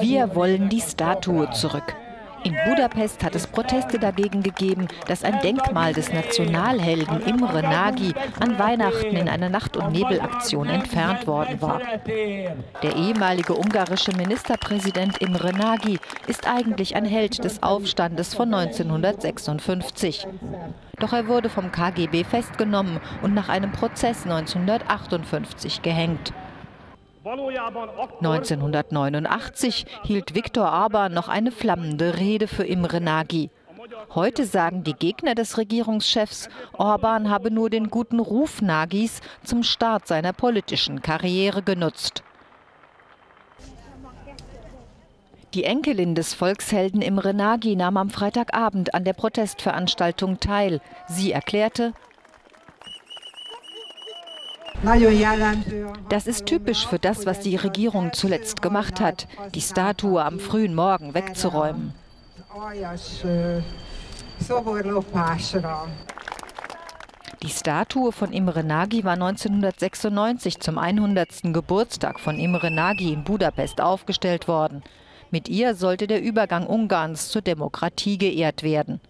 Wir wollen die Statue zurück. In Budapest hat es Proteste dagegen gegeben, dass ein Denkmal des Nationalhelden Imre Nagy an Weihnachten in einer Nacht- und Nebelaktion entfernt worden war. Der ehemalige ungarische Ministerpräsident Imre Nagy ist eigentlich ein Held des Aufstandes von 1956. Doch er wurde vom KGB festgenommen und nach einem Prozess 1958 gehängt. 1989 hielt Viktor Orban noch eine flammende Rede für Imre Nagy. Heute sagen die Gegner des Regierungschefs, Orban habe nur den guten Ruf Nagys zum Start seiner politischen Karriere genutzt. Die Enkelin des Volkshelden Imre Nagy nahm am Freitagabend an der Protestveranstaltung teil. Sie erklärte, das ist typisch für das, was die Regierung zuletzt gemacht hat, die Statue am frühen Morgen wegzuräumen. Die Statue von Imre Nagy war 1996 zum 100. Geburtstag von Imre Nagy in Budapest aufgestellt worden. Mit ihr sollte der Übergang Ungarns zur Demokratie geehrt werden.